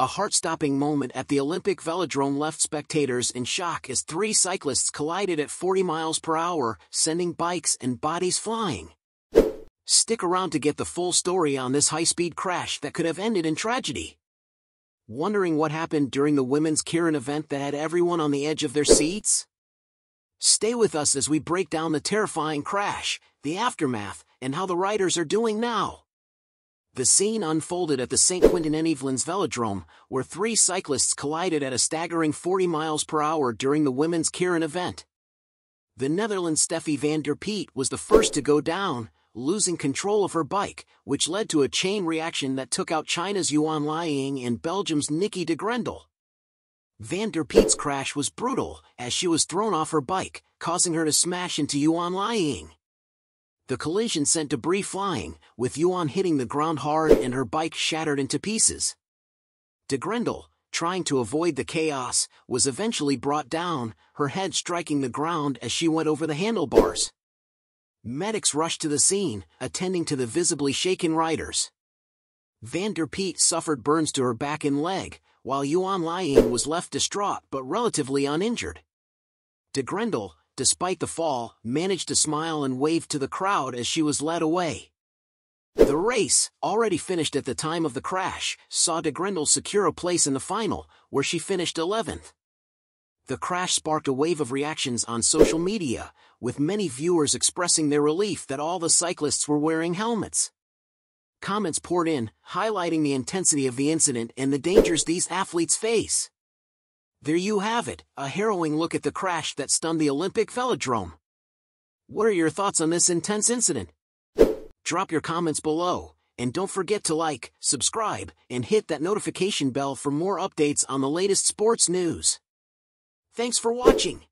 A heart-stopping moment at the Olympic Velodrome left spectators in shock as three cyclists collided at 40 miles per hour, sending bikes and bodies flying. Stick around to get the full story on this high-speed crash that could have ended in tragedy. Wondering what happened during the women's Keirin event that had everyone on the edge of their seats? Stay with us as we break down the terrifying crash, the aftermath, and how the riders are doing now. The scene unfolded at the St. Quentin-en-Yvelines Velodrome, where three cyclists collided at a staggering 40 miles per hour during the women's Keirin event. The Netherlands' Steffie van der Peet was the first to go down, losing control of her bike, which led to a chain reaction that took out China's Yuan Liying and Belgium's Nicky Degrendele. Van der Peet's crash was brutal, as she was thrown off her bike, causing her to smash into Yuan Liying. The collision sent debris flying, with Yuan hitting the ground hard and her bike shattered into pieces. Degrendele, trying to avoid the chaos, was eventually brought down, her head striking the ground as she went over the handlebars. Medics rushed to the scene, attending to the visibly shaken riders. Van der Peet suffered burns to her back and leg, while Yuan Liying was left distraught but relatively uninjured. Degrendele, despite the fall, managed to smile and wave to the crowd as she was led away. The race, already finished at the time of the crash, saw Degrendele secure a place in the final, where she finished 11th. The crash sparked a wave of reactions on social media, with many viewers expressing their relief that all the cyclists were wearing helmets. Comments poured in, highlighting the intensity of the incident and the dangers these athletes face. There you have it, a harrowing look at the crash that stunned the Olympic velodrome. What are your thoughts on this intense incident? Drop your comments below, and don't forget to like, subscribe, and hit that notification bell for more updates on the latest sports news. Thanks for watching.